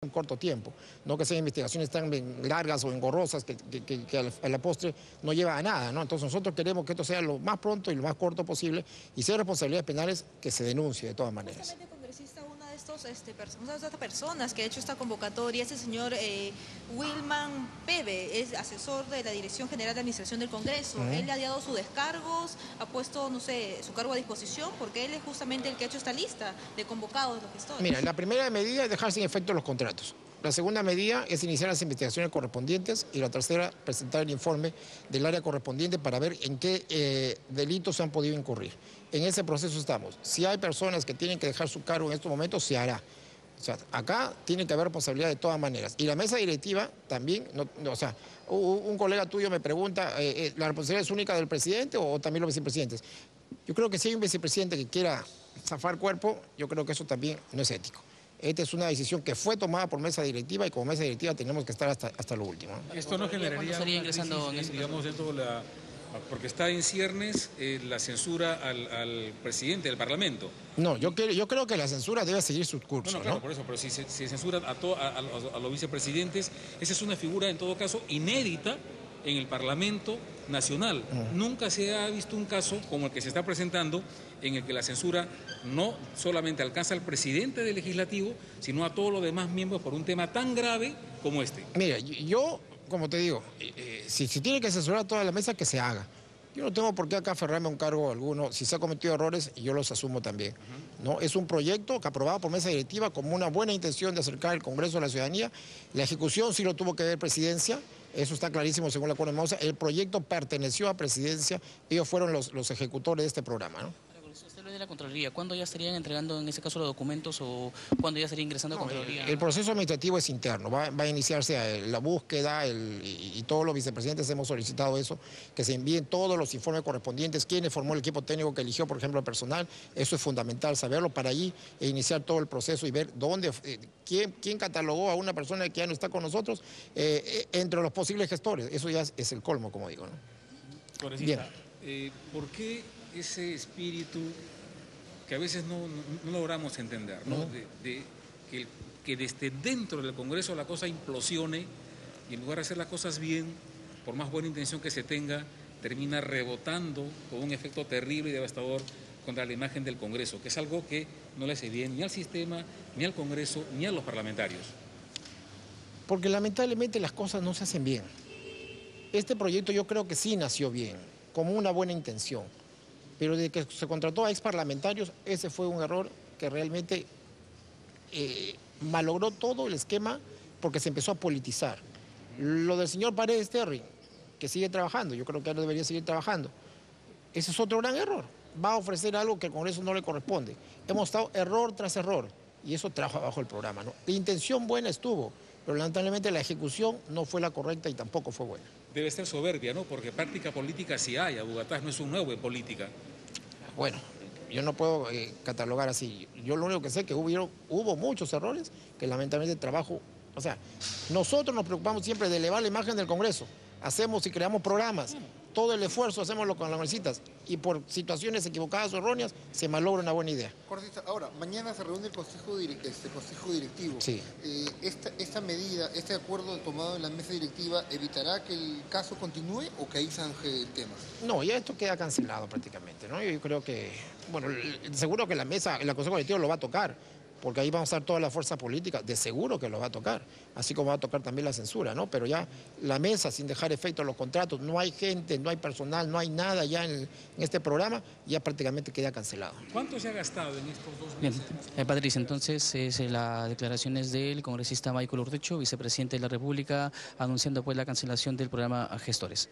en corto tiempo, no que sean investigaciones tan largas o engorrosas que, a, la, postre no lleva a nada, ¿no? Entonces nosotros queremos que esto sea lo más pronto y lo más corto posible y hay responsabilidades penales que se denuncie de todas maneras este, personas que ha hecho esta convocatoria es el señor eh, Wilman Pebe, es asesor de la Dirección General de Administración del Congreso. Él le ha dado sus descargos, ha puesto, no sé, su cargo a disposición, porque él es justamente el que ha hecho esta lista de convocados de los gestores. Mira, la primera medida es dejar sin efecto los contratos. La segunda medida es iniciar las investigaciones correspondientes y la tercera, presentar el informe del área correspondiente para ver en qué eh, delitos se han podido incurrir. En ese proceso estamos. Si hay personas que tienen que dejar su cargo en estos momentos, se hará. O sea, acá tiene que haber responsabilidad de todas maneras. Y la mesa directiva también, o sea, un colega tuyo me pregunta, eh, eh, ¿la responsabilidad es única del presidente o también los vicepresidentes? Yo creo que si hay un vicepresidente que quiera zafar cuerpo, yo creo que eso también no es ético. Esta es una decisión que fue tomada por mesa directiva y como mesa directiva tenemos que estar hasta, hasta lo último. Esto no generaría ingresando en digamos, dentro de la... Porque está en ciernes eh, la censura al, presidente del Parlamento. No, yo, yo creo que la censura debe seguir su curso. No, no claro, por eso, pero si se, censura a, a los vicepresidentes, esa es una figura en todo caso inédita en el Parlamento Nacional. Nunca se ha visto un caso como el que se está presentando en el que la censura no solamente alcanza al presidente del legislativo, sino a todos los demás miembros por un tema tan grave como este. Mira, yo, como te digo, eh, eh, si se tiene que censurar toda la mesa, que se haga. Yo no tengo por qué acá aferrarme a un cargo alguno. Si se ha cometido errores, yo los asumo también. ¿no? Es un proyecto que aprobado por mesa directiva con una buena intención de acercar el Congreso a la ciudadanía. La ejecución sí lo tuvo que ver presidencia. Eso está clarísimo según la acuerdo de Mausa. El proyecto perteneció a presidencia. Ellos fueron los, los ejecutores de este programa. ¿no? De la Contraloría, ¿cuándo ya estarían entregando en ese caso los documentos o cuándo ya estaría ingresando a Contraloría? El, proceso administrativo es interno, va, a iniciarse eh, la búsqueda y, todos los vicepresidentes hemos solicitado eso, que se envíen todos los informes correspondientes, quiénes formó el equipo técnico que eligió, por ejemplo, el personal, eso es fundamental saberlo para ahí e iniciar todo el proceso y ver dónde, eh, quién, quién, catalogó a una persona que ya no está con nosotros eh, entre los posibles gestores, eso ya es, el colmo, como digo. ¿no? Bien. ¿por qué ese espíritu que a veces no, logramos entender, ¿no? De, que, desde dentro del Congreso la cosa implosione y en lugar de hacer las cosas bien, por más buena intención que se tenga, termina rebotando con un efecto terrible y devastador contra la imagen del Congreso, que es algo que no le hace bien ni al sistema, ni al Congreso, ni a los parlamentarios. Porque lamentablemente las cosas no se hacen bien. Este proyecto yo creo que sí nació bien, como una buena intención pero de que se contrató a ex parlamentarios, ese fue un error que realmente eh, malogró todo el esquema porque se empezó a politizar. Lo del señor Paredes Terry, que sigue trabajando, yo creo que ahora debería seguir trabajando, ese es otro gran error. Va a ofrecer algo que al Congreso no le corresponde. Hemos estado error tras error y eso trajo abajo el programa. La intención buena estuvo, pero lamentablemente la ejecución no fue la correcta y tampoco fue buena. Debe ser soberbia, ¿no? Porque práctica política sí hay, Abugatás no es un nuevo en política. Bueno, yo no puedo eh, catalogar así. Yo lo único que sé es que hubo, hubo muchos errores que lamentablemente el trabajo... O sea, nosotros nos preocupamos siempre de elevar la imagen del Congreso. Hacemos y creamos programas todo el esfuerzo hacemos con las universitas y por situaciones equivocadas o erróneas se malogra una buena idea. Ahora, mañana se reúne el Consejo, este, consejo Directivo. Sí. Eh, esta, medida, este acuerdo tomado en la mesa directiva, ¿evitará que el caso continúe o que ahí zanje el tema? No, ya esto queda cancelado prácticamente, ¿no? Yo creo que, bueno, seguro que la mesa, el Consejo Directivo lo va a tocar, porque ahí vamos a estar toda la fuerza política, de seguro que lo va a tocar, así como va a tocar también la censura, ¿no? Pero ya la mesa, sin dejar efecto los contratos, no hay gente, no hay personal, no hay nada ya en, este programa, ya prácticamente queda cancelado. ¿Cuánto se ha gastado en estos dos meses? Bien, eh, Patricia, entonces es eh, la declaraciones del congresista Michael Urtecho, vicepresidente de la República, anunciando pues la cancelación del programa Gestores.